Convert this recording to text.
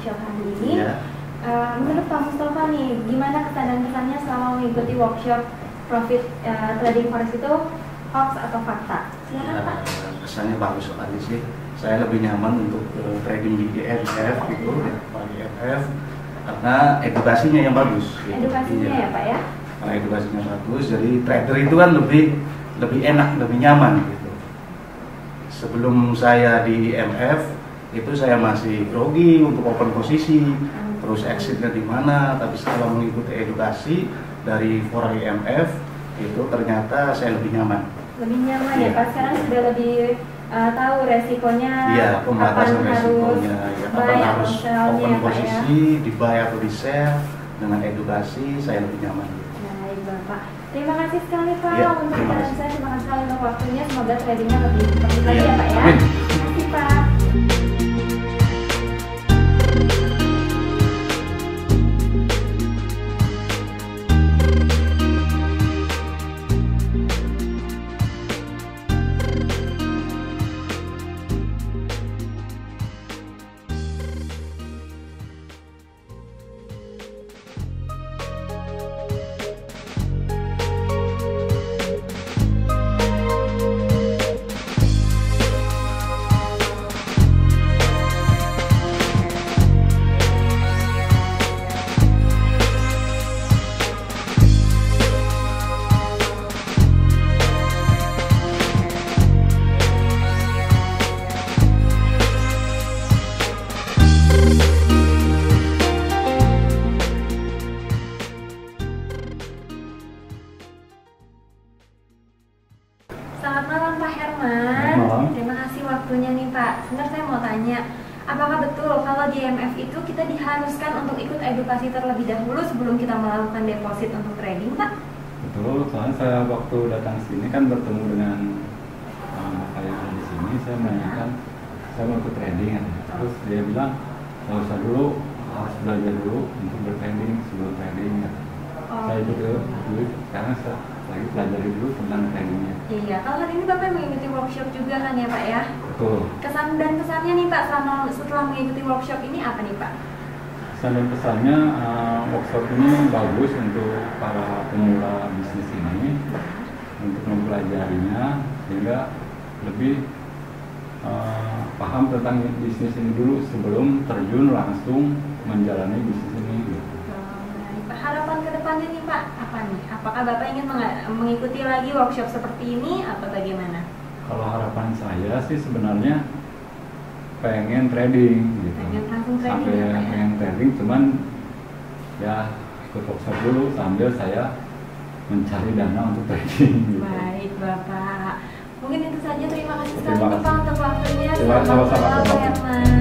workshop hari ini. Iya. Eh, menurut Pak Mustafa nih, gimana kesan dan kesannya selama mengikuti workshop profit eh, trading forex itu hoax atau fakta? Silakan Pak. Eh, kesannya bagus sekali sih. Saya lebih nyaman untuk eh, trading di IMF gitu, ya, Pak IMF, karena edukasinya yang bagus. Edukasinya Iya. ya Pak ya. Karena edukasinya bagus, jadi trader itu kan lebih lebih enak, lebih nyaman gitu. Sebelum saya di IMF itu saya masih grogi untuk open posisi, terus exitnya di mana. Tapi setelah mengikuti edukasi dari Forex IMF itu ternyata saya lebih nyaman. Lebih nyaman ya Iya. Pak. Sekarang sudah lebih eh, tahu resikonya, Iya, pembatasan resikonya, ya, kapan harus open ya Pak ya. posisi, di buy atau di sell dengan edukasi saya lebih nyaman. Baik Bapak. Terima kasih sekali Pak Iya, untuk terima kasih. saya. Terima kasih sekali untuk waktunya. Semoga tradingnya lebih baik lagi Iya, ya Pak ya. amin. Terima kasih Pak. Nih Pak. Sebenarnya saya mau tanya, apakah betul kalau di IMF itu kita diharuskan untuk ikut edukasi terlebih dahulu sebelum kita melakukan deposit untuk trading Pak? Betul, soalnya saya waktu datang sini kan bertemu dengan uh, Pak yang di sini, saya menanyakan saya mau ikut trading kan. Terus dia bilang nggak usah dulu, harus belajar dulu untuk bertrading sebelum trading. kan. Oh. Saya ikut dulu, dulu, karena saya lagi pelajari dulu tentang tradingnya. Iya, kalau hari ini Bapak mengikuti workshop juga kan ya Pak ya? Betul. Kesan dan kesannya nih Pak selama setelah mengikuti workshop ini apa nih Pak? Pesan dan pesannya uh, workshop ini bagus untuk para pemula bisnis ini untuk mempelajarinya sehingga lebih uh, paham tentang bisnis ini dulu sebelum terjun langsung menjalani bisnis ini. gitu. Pak. Harapan ke depannya nih Pak, apa nih? Apakah Bapak ingin mengikuti lagi workshop seperti ini atau bagaimana? Kalau harapan saya sih sebenarnya pengen trading gitu. Pengen trading Sampai ya, ya? pengen trading cuman ya ikut workshop dulu sambil saya mencari dana untuk trading gitu. Baik Bapak. Mungkin itu saja. Terima kasih sekali Terima nih, Pak kasih. untuk waktunya. Terima kasih, Selamat sama-sama. malam, Pak Herman.